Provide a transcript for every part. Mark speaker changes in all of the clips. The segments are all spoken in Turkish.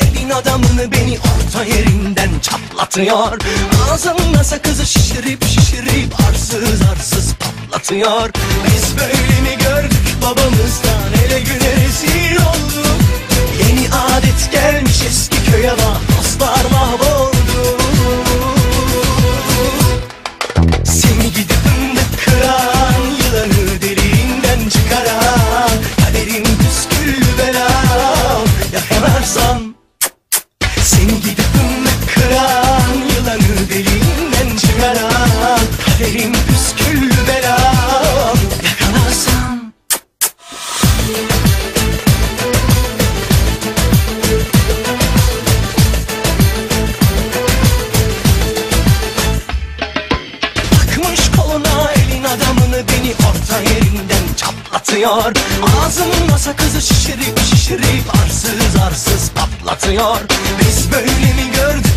Speaker 1: Elin adamını beni orta yerinden çatlatıyor. Ağzımda sakızı şişirip şişirip arsız arsız patlatıyor Biz böyle mi gördük? Babamızdan ele güne rezil olduk. Yeni adet gelmiş eski köye beni orta yerinden çatlatıyor. Ağzımda sakızı şişirip şişirip arsız arsız patlatıyor. Biz böyle mi gördük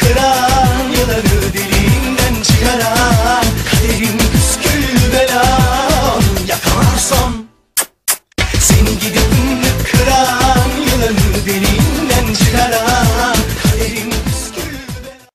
Speaker 1: kral